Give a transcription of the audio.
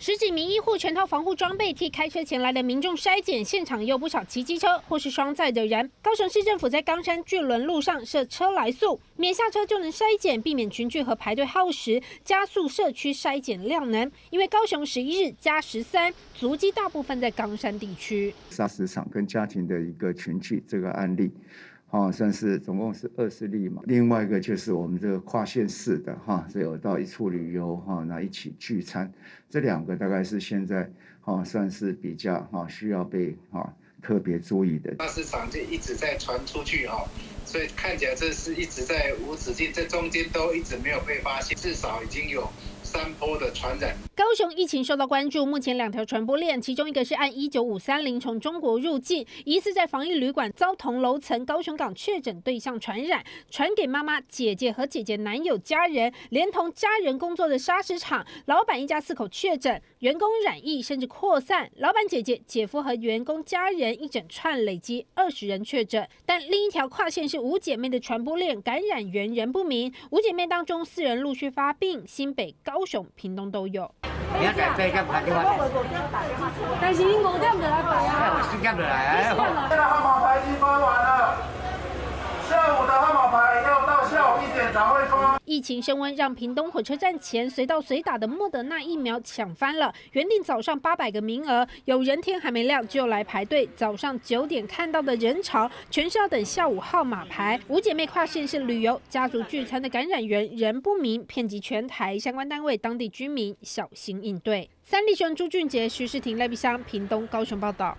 十几名医护全套防护装备替开车前来的民众筛检，现场有不少骑机车或是双载的人。高雄市政府在冈山巨轮路上设车来速，免下车就能筛检，避免群聚和排队耗时，加速社区筛检量能。因为高雄十一日加十三，足迹大部分在冈山地区。砂石场跟家庭的一个群聚这个案例。哈，算是总共是二十例嘛。另外一个就是我们这个跨县市的哈，这有到一处旅游哈，那一起聚餐，这两个大概是现在哈算是比较哈需要被哈特别注意的。那市场就一直在传出去哈，所以看起来这是一直在无止境，这中间都一直没有被发现，至少已经有。三波的传染，高雄疫情受到关注。目前两条传播链，其中一个是按一九五三零从中国入境，疑似在防疫旅馆遭同楼层高雄港确诊对象传染，传给妈妈、姐姐和姐姐男友家人，连同家人工作的砂石厂老板一家四口确诊，员工染疫甚至扩散，老板姐姐、姐夫和员工家人一整串累积二十人确诊。但另一条跨线是五姐妹的传播链，感染源仍不明。五姐妹当中四人陆续发病，新北高。高雄、屏东都有。但是你五点就来排啊？四点就来啊！现在号码牌已经发完了，下午的号码牌要到下午一点才会发。疫情升温，让屏东火车站前随到随打的莫德纳疫苗抢翻了。原定早上八百个名额，有人天还没亮就来排队。早上九点看到的人潮，全是要等下午号码牌。五姐妹跨县市旅游、家族聚餐的感染源仍不明，遍及全台，相关单位、当地居民小心应对。三立新闻朱俊杰、徐世婷、赖碧香，屏东高雄报道。